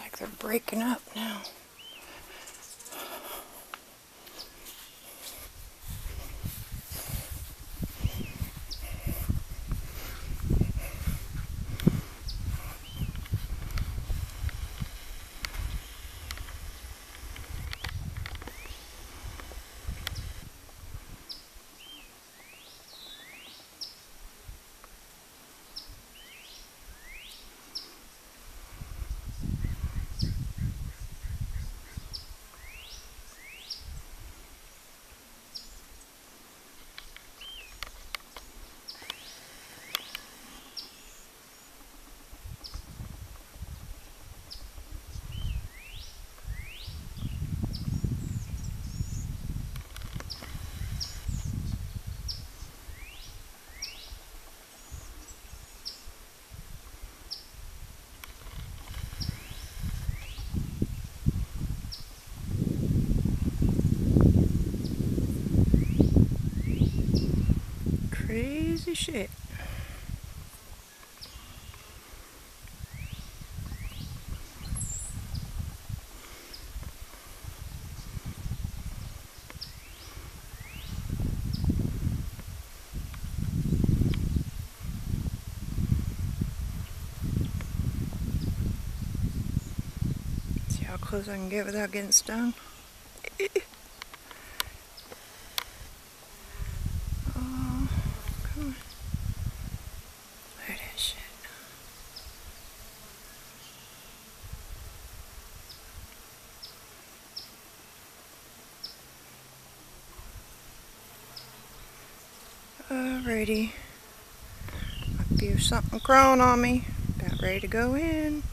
Like they're breaking up now. Crazy shit. See how close I can get without getting stung? Alrighty. I feel something crawling on me. About ready to go in.